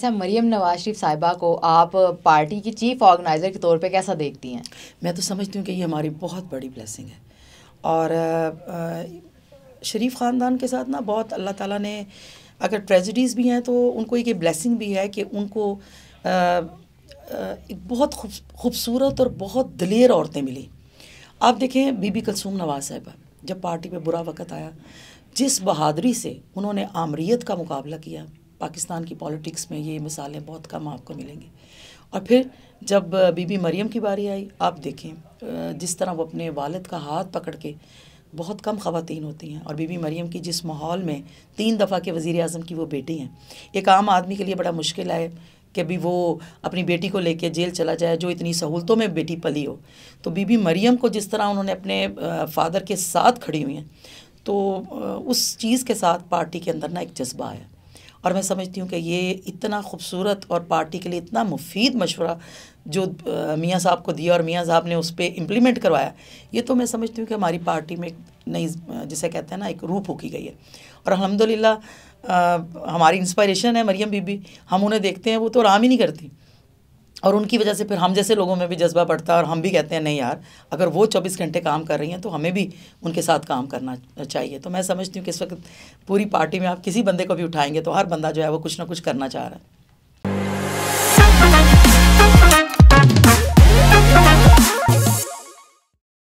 अच्छा मरियम नवाज़ शरीफ साहिबा को आप पार्टी की चीफ ऑर्गेनाइज़र के तौर पे कैसा देखती हैं? मैं तो समझती हूँ कि ये हमारी बहुत बड़ी ब्लेसिंग है। और शरीफ ख़ानदान के साथ ना बहुत अल्लाह ताला ने, अगर ट्रेजिडीज़ भी हैं तो उनको एक ब्लेसिंग भी है कि उनको एक बहुत खूबसूरत और बहुत दलेर औरतें मिली। आप देखें बीबी कलसूम नवाज़ साहिबा, जब पार्टी पे बुरा वक़्त आया, जिस बहादरी से उन्होंने आमरीत का मुकाबला किया पाकिस्तान की पॉलिटिक्स में ये मिसालें बहुत कम आपको मिलेंगी। और फिर जब बीबी मरियम की बारी आई, आप देखें जिस तरह वो अपने वालद का हाथ पकड़ के बहुत कम ख़वातीन होती हैं और बीबी मरियम की जिस माहौल में तीन दफ़ा के वज़ी अजम की वो बेटी हैं। एक आम आदमी के लिए बड़ा मुश्किल है कि अभी वो अपनी बेटी को लेके जेल चला जाए, जो इतनी सहूलतों में बेटी पली हो। तो बीबी मरियम को जिस तरह उन्होंने अपने फादर के साथ खड़ी हुई हैं तो उस चीज़ के साथ पार्टी के अंदर ना एक जज्बा है और मैं समझती हूँ कि ये इतना खूबसूरत और पार्टी के लिए इतना मुफीद मशवरा जो मियाँ साहब को दिया और मियाँ साहब ने उस पर इम्प्लीमेंट करवाया, ये तो मैं समझती हूँ कि हमारी पार्टी में एक नई, जिसे कहते हैं ना, एक रूप हो गई है। और अलहमदिल्ला हमारी इंस्पायरेशन है मरियम बीबी, हम उन्हें देखते हैं, वो तो आराम ही नहीं करती। और उनकी वजह से फिर हम जैसे लोगों में भी जज्बा बढ़ता है और हम भी कहते हैं, नहीं यार, अगर वो चौबीस घंटे काम कर रही हैं तो हमें भी उनके साथ काम करना चाहिए। तो मैं समझती हूँ कि इस वक्त पूरी पार्टी में आप किसी बंदे को भी उठाएँगे तो हर बंदा जो है वो कुछ ना कुछ करना चाह रहा है।